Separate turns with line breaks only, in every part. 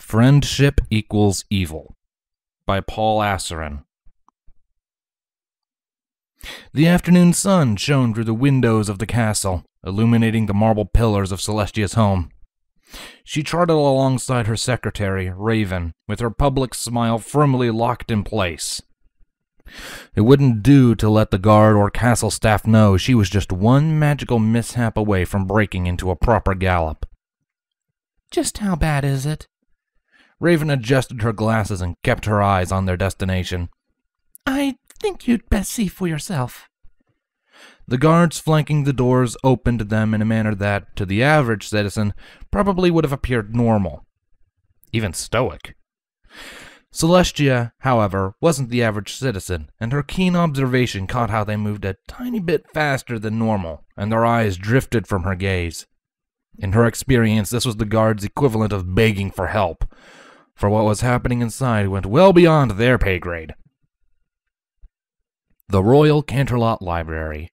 Friendship Equals Evil by Paul Asserin. The afternoon sun shone through the windows of the castle, illuminating the marble pillars of Celestia's home. She trotted alongside her secretary, Raven, with her public smile firmly locked in place. It wouldn't do to let the guard or castle staff know she was just one magical mishap away from breaking into a proper gallop.
Just how bad is it?
Raven adjusted her glasses and kept her eyes on their destination.
I think you'd best see for yourself.
The guards flanking the doors opened them in a manner that, to the average citizen, probably would have appeared normal. Even stoic. Celestia, however, wasn't the average citizen, and her keen observation caught how they moved a tiny bit faster than normal, and their eyes drifted from her gaze. In her experience, this was the guards' equivalent of begging for help, for what was happening inside went well beyond their pay grade. The Royal Canterlot Library.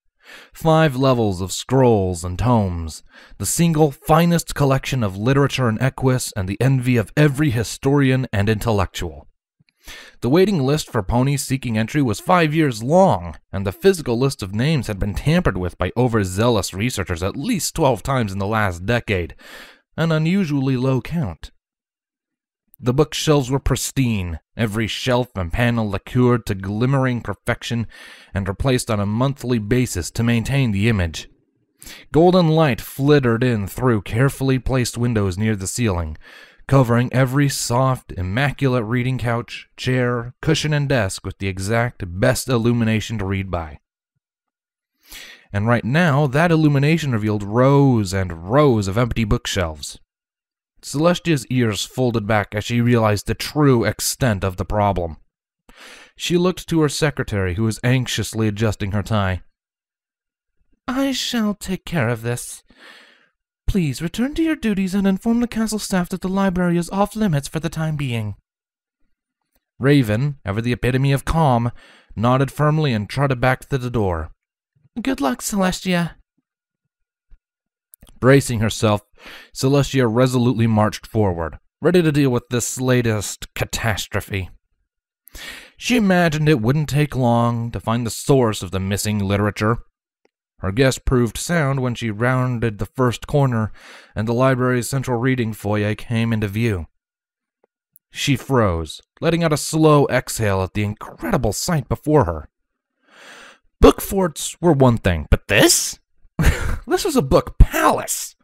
Five levels of scrolls and tomes, the single finest collection of literature and equus, and the envy of every historian and intellectual. The waiting list for ponies seeking entry was five years long, and the physical list of names had been tampered with by overzealous researchers at least twelve times in the last decade, an unusually low count. The bookshelves were pristine, every shelf and panel lacquered to glimmering perfection and replaced on a monthly basis to maintain the image. Golden light flittered in through carefully placed windows near the ceiling, covering every soft, immaculate reading couch, chair, cushion, and desk with the exact best illumination to read by. And right now, that illumination revealed rows and rows of empty bookshelves. Celestia's ears folded back as she realized the true extent of the problem. She looked to her secretary, who was anxiously adjusting her tie.
I shall take care of this. Please return to your duties and inform the castle staff that the library is off limits for the time being.
Raven, ever the epitome of calm, nodded firmly and trotted back to the door.
Good luck, Celestia.
Bracing herself, Celestia resolutely marched forward, ready to deal with this latest catastrophe. She imagined it wouldn't take long to find the source of the missing literature. Her guess proved sound when she rounded the first corner and the library's central reading foyer came into view. She froze, letting out a slow exhale at the incredible sight before her. Book forts were one thing, but this? this was a book palace.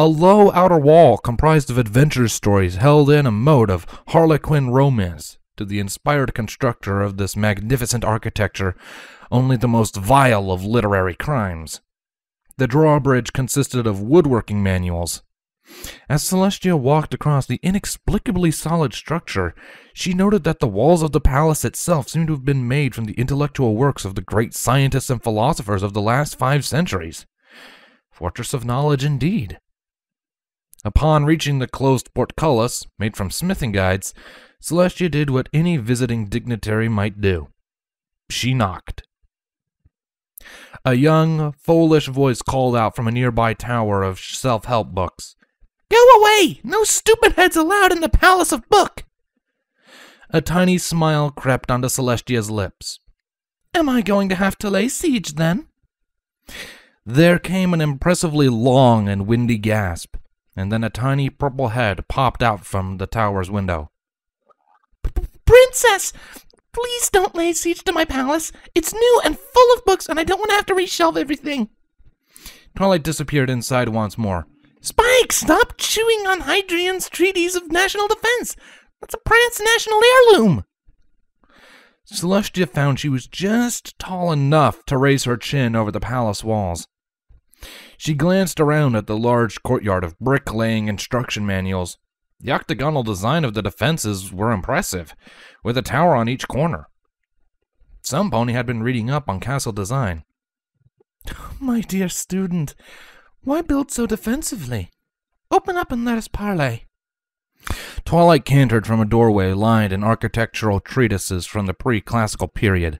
A low outer wall comprised of adventure stories held in a mode of harlequin romance. To the inspired constructor of this magnificent architecture, only the most vile of literary crimes. The drawbridge consisted of woodworking manuals. As Celestia walked across the inexplicably solid structure, she noted that the walls of the palace itself seemed to have been made from the intellectual works of the great scientists and philosophers of the last five centuries. Fortress of knowledge indeed. Upon reaching the closed portcullis, made from smithing guides, Celestia did what any visiting dignitary might do. She knocked. A young, foolish voice called out from a nearby tower of self help books.
Go away! No stupid heads allowed in the Palace of Book!
A tiny smile crept onto Celestia's lips.
Am I going to have to lay siege then?
There came an impressively long and windy gasp, and then a tiny purple head popped out from the tower's window.
Princess! Please don't lay siege to my palace. It's new and full of books, and I don't want to have to reshelve everything.
Twilight disappeared inside once more.
Spike, stop chewing on Hadrian's treaties of National Defense. That's a Prance national heirloom.
Celestia found she was just tall enough to raise her chin over the palace walls. She glanced around at the large courtyard of bricklaying instruction manuals. The octagonal design of the defenses were impressive, with a tower on each corner. Some pony had been reading up on castle design.
My dear student, why build so defensively? Open up and let us parley.
Twilight cantered from a doorway lined in architectural treatises from the pre classical period,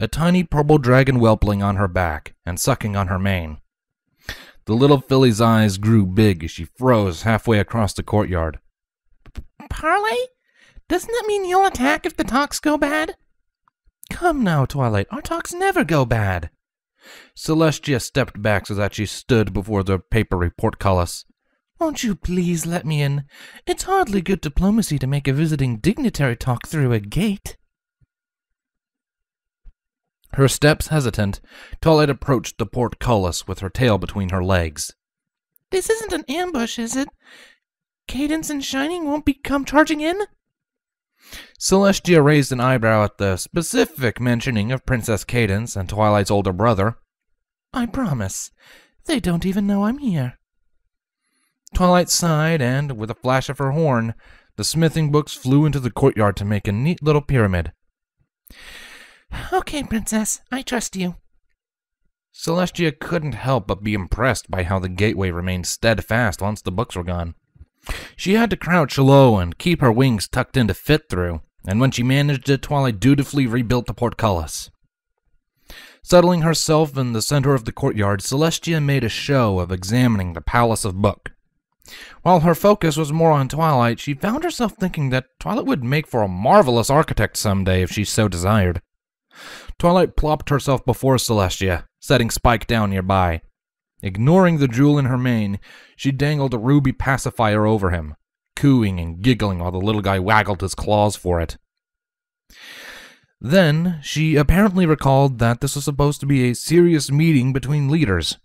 a tiny purple dragon whelpling on her back and sucking on her mane. The little filly's eyes grew big as she froze halfway across the courtyard.
Parley? Doesn't that mean you'll attack if the talks go bad?
Come now, Twilight, our talks never go bad. Celestia stepped back so that she stood before the papery portcullis.
Won't you please let me in? It's hardly good diplomacy to make a visiting dignitary talk through a gate.
Her steps hesitant, Twilight approached the portcullis with her tail between her legs.
This isn't an ambush, is it? Cadance and Shining won't be come charging in?
Celestia raised an eyebrow at the specific mentioning of Princess Cadance and Twilight's older brother.
I promise. They don't even know I'm here.
Twilight sighed, and, with a flash of her horn, the smithing books flew into the courtyard to make a neat little pyramid.
Okay, Princess, I trust you.
Celestia couldn't help but be impressed by how the gateway remained steadfast once the books were gone. She had to crouch low and keep her wings tucked in to fit through, and when she managed it, Twilight dutifully rebuilt the portcullis. Settling herself in the center of the courtyard, Celestia made a show of examining the Palace of Book. While her focus was more on Twilight, she found herself thinking that Twilight would make for a marvelous architect someday if she so desired. Twilight plopped herself before Celestia, setting Spike down nearby. Ignoring the jewel in her mane, she dangled a ruby pacifier over him, cooing and giggling while the little guy waggled his claws for it. Then, she apparently recalled that this was supposed to be a serious meeting between leaders.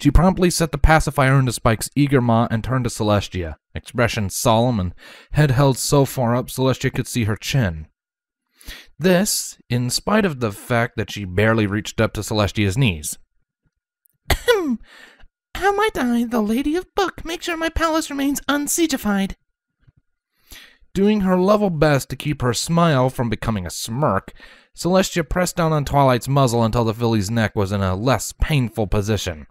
She promptly set the pacifier into Spike's eager maw and turned to Celestia, expression solemn and head held so far up Celestia could see her chin. This, in spite of the fact that she barely reached up to Celestia's knees.
How might I, the Lady of Book, make sure my palace remains unsiegified?
Doing her level best to keep her smile from becoming a smirk, Celestia pressed down on Twilight's muzzle until the filly's neck was in a less painful position.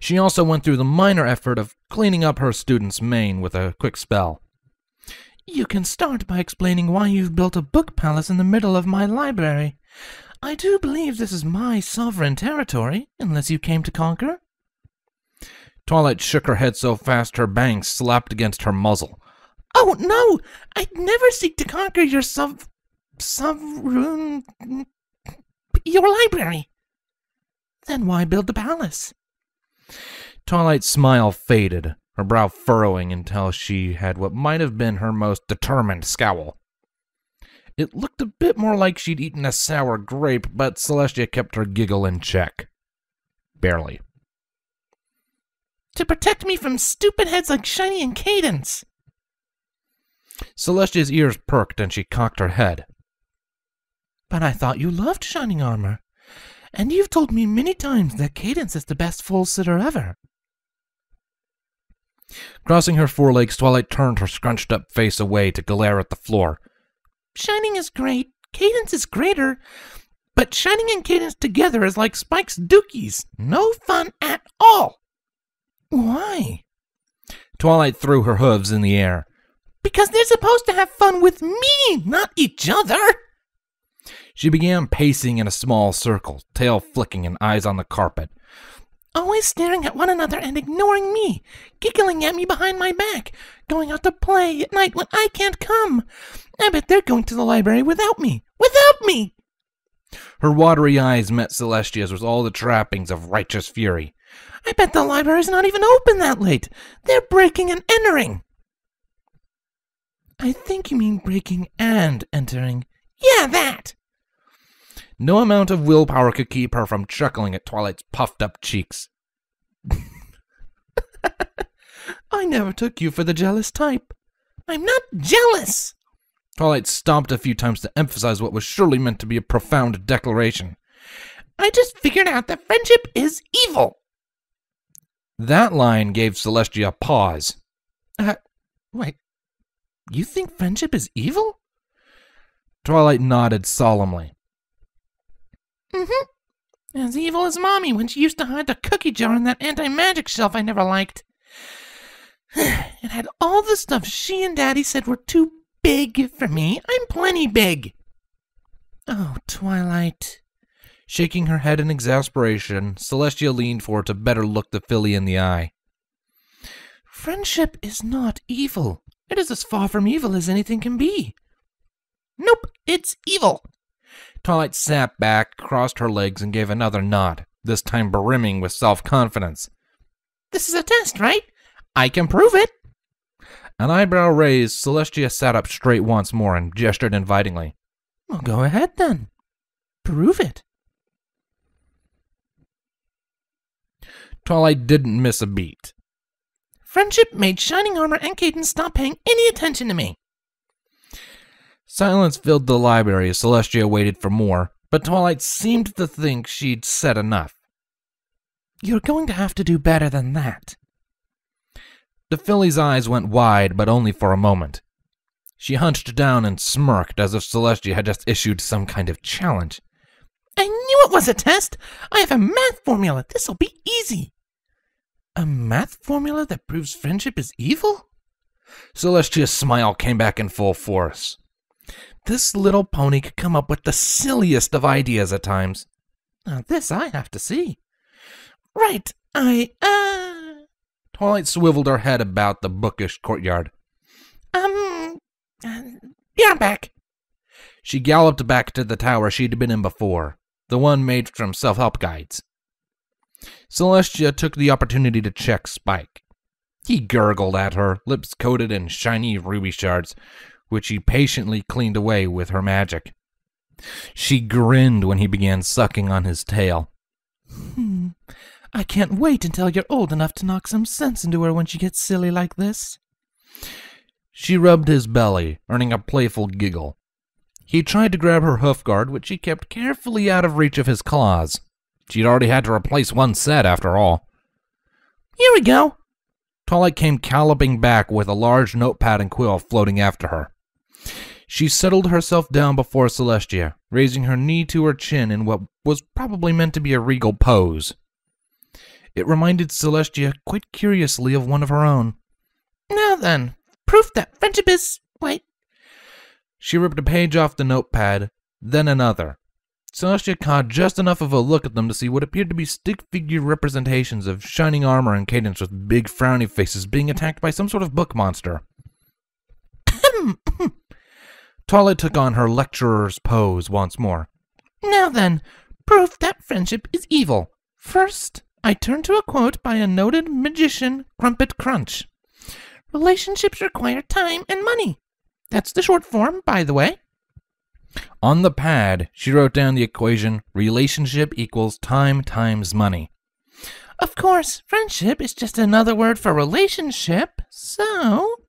She also went through the minor effort of cleaning up her student's mane with a quick spell.
You can start by explaining why you've built a book palace in the middle of my library. I do believe this is my sovereign territory, unless you came to conquer.
Twilight shook her head so fast her bangs slapped against her muzzle.
Oh, no! I'd never seek to conquer your sub... sovereign... your library. Then why build the palace?
Twilight's smile faded, her brow furrowing until she had what might have been her most determined scowl. It looked a bit more like she'd eaten a sour grape, but Celestia kept her giggle in check. Barely.
To protect me from stupid heads like Shiny and Cadance!
Celestia's ears perked and she cocked her head.
But I thought you loved Shining Armor. And you've told me many times that Cadance is the best foal sitter ever.
Crossing her forelegs, Twilight turned her scrunched up face away to glare at the floor.
Shining is great, Cadance is greater, but Shining and Cadance together is like Spike's Dookies. No fun at all. Why?
Twilight threw her hooves in the air.
Because they're supposed to have fun with me, not each other.
She began pacing in a small circle, tail flicking and eyes on the carpet.
Always staring at one another and ignoring me, giggling at me behind my back, going out to play at night when I can't come. I bet they're going to the library without me. Without me!
Her watery eyes met Celestia's with all the trappings of righteous fury.
I bet the library's not even open that late. They're breaking and entering. I think you mean breaking and entering. Yeah, that!
No amount of willpower could keep her from chuckling at Twilight's puffed up cheeks.
I never took you for the jealous type. I'm not jealous!
Twilight stomped a few times to emphasize what was surely meant to be a profound declaration.
I just figured out that friendship is evil.
That line gave Celestia a pause.
Uh, wait. You think friendship is evil?
Twilight nodded solemnly.
Mm-hmm. As evil as Mommy when she used to hide the cookie jar in that anti-magic shelf I never liked. it had all the stuff she and Daddy said were too big for me. I'm plenty big. Oh, Twilight.
Shaking her head in exasperation, Celestia leaned forward to better look the filly in the eye.
Friendship is not evil. It is as far from evil as anything can be. Nope, it's evil.
Twilight sat back, crossed her legs, and gave another nod, this time brimming with self confidence.
This is a test, right? I can prove it.
An eyebrow raised, Celestia sat up straight once more and gestured invitingly.
Well, go ahead then. Prove it.
Twilight didn't miss a beat.
Friendship made Shining Armor and Cadance stop paying any attention to me.
Silence filled the library as Celestia waited for more, but Twilight seemed to think she'd said enough.
You're going to have to do better than that.
The filly's eyes went wide, but only for a moment. She hunched down and smirked as if Celestia had just issued some kind of challenge.
I knew it was a test. I have a math formula. This'll be easy. A math formula that proves friendship is evil?
Celestia's smile came back in full force. This little pony could come up with the silliest of ideas at times.
Now, this I have to see. Right, I, uh.
Twilight swiveled her head about the bookish courtyard.
Um, uh, yeah, I'm back.
She galloped back to the tower she'd been in before, the one made from self help guides. Celestia took the opportunity to check Spike. He gurgled at her, lips coated in shiny ruby shards, which he patiently cleaned away with her magic. She grinned when he began sucking on his tail.
Hmm. I can't wait until you're old enough to knock some sense into her when she gets silly like this.
She rubbed his belly, earning a playful giggle. He tried to grab her hoof guard, which she kept carefully out of reach of his claws. She'd already had to replace one set, after all.
Here we go.
Twilight came galloping back with a large notepad and quill floating after her. She settled herself down before Celestia, raising her knee to her chin in what was probably meant to be a regal pose. It reminded Celestia quite curiously of one of her own.
Now then, proof that friendship is. Wait.
She ripped a page off the notepad, then another. Celestia caught just enough of a look at them to see what appeared to be stick figure representations of shining armor and Cadance with big frowny faces being attacked by some sort of book monster. Twilight took on her lecturer's pose once more.
Now then, proof that friendship is evil. First, I turn to a quote by a noted magician, Crumpet Crunch. Relationships require time and money. That's the short form, by the way.
On the pad, she wrote down the equation relationship equals time times money.
Of course, friendship is just another word for relationship, so.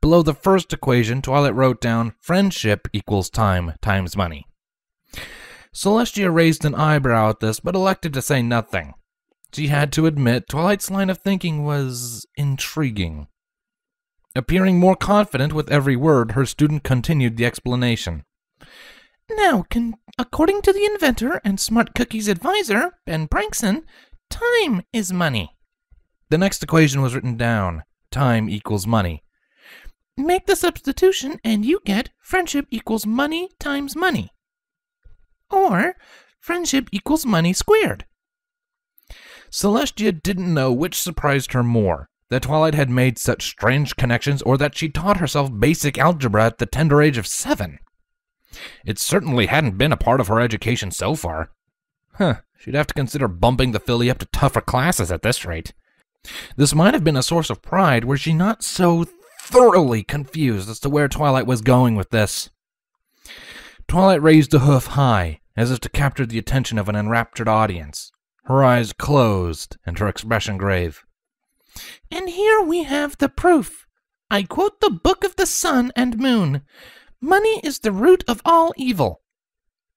Below the first equation, Twilight wrote down friendship equals time times money. Celestia raised an eyebrow at this, but elected to say nothing. She had to admit Twilight's line of thinking was intriguing. Appearing more confident with every word, her student continued the explanation.
Now, according to the inventor and Smart Cookie's advisor, Ben Prankson, time is money.
The next equation was written down time equals money.
Make the substitution, and you get friendship equals money times money. Or friendship equals money squared.
Celestia didn't know which surprised her more that Twilight had made such strange connections or that she taught herself basic algebra at the tender age of seven. It certainly hadn't been a part of her education so far. Huh, she'd have to consider bumping the filly up to tougher classes at this rate. This might have been a source of pride were she not so thoroughly confused as to where Twilight was going with this. Twilight raised a hoof high, as if to capture the attention of an enraptured audience, her eyes closed and her expression grave.
And here we have the proof. I quote the Book of the Sun and Moon Money is the root of all evil.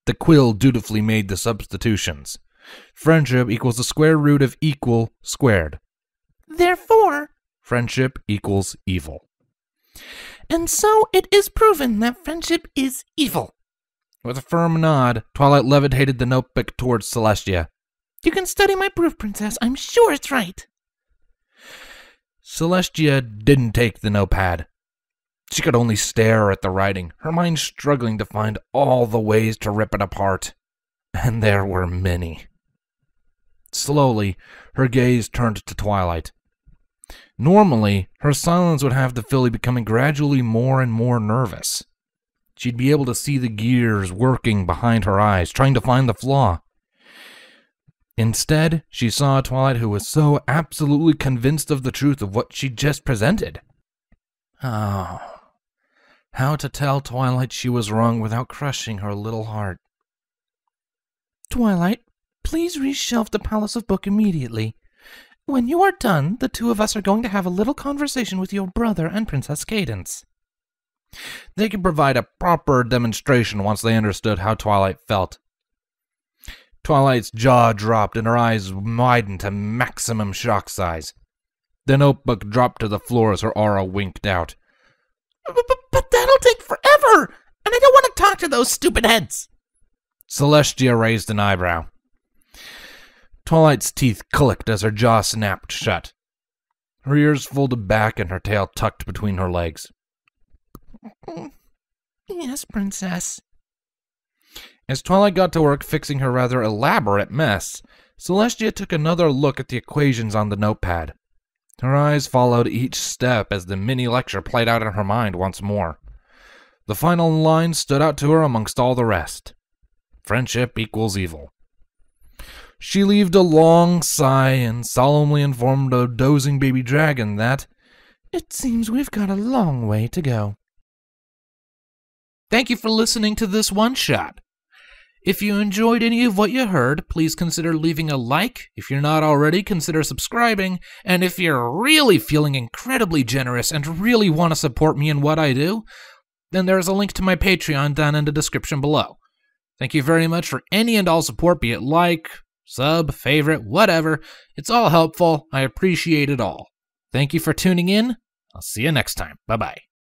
The quill dutifully made the substitutions. Friendship equals the square root of equal squared.
Therefore,
friendship equals evil.
And so it is proven that friendship is evil.
With a firm nod, Twilight levitated the notebook towards Celestia.
You can study my proof, Princess. I'm sure it's right.
Celestia didn't take the notepad. She could only stare at the writing, her mind struggling to find all the ways to rip it apart. And there were many. Slowly, her gaze turned to Twilight. Normally, her silence would have the filly becoming gradually more and more nervous. She'd be able to see the gears working behind her eyes, trying to find the flaw. Instead, she saw Twilight who was so absolutely convinced of the truth of what she'd just presented. Oh, how to tell Twilight she was wrong without crushing her little heart.
Twilight, please reshelve the Palace of Book immediately. When you are done, the two of us are going to have a little conversation with your brother and Princess Cadance.
They could provide a proper demonstration once they understood how Twilight felt. Twilight's jaw dropped and her eyes widened to maximum shock size. The notebook dropped to the floor as her aura winked out.
But, but, but that'll take forever, and I don't want to talk to those stupid heads.
Celestia raised an eyebrow. Twilight's teeth clicked as her jaw snapped shut. Her ears folded back and her tail tucked between her legs.
Yes, Princess.
As Twilight got to work fixing her rather elaborate mess, Celestia took another look at the equations on the notepad. Her eyes followed each step as the mini lecture played out in her mind once more. The final line stood out to her amongst all the rest Friendship equals evil. She heaved a long sigh and solemnly informed a dozing baby dragon that
it seems we've got a long way to go.
Thank you for listening to this one shot. If you enjoyed any of what you heard, please consider leaving a like. If you're not already, consider subscribing. And if you're really feeling incredibly generous and really want to support me in what I do, then there's a link to my Patreon down in the description below. Thank you very much for any and all support, be it like, sub, favorite, whatever. It's all helpful. I appreciate it all. Thank you for tuning in. I'll see you next time. Bye bye.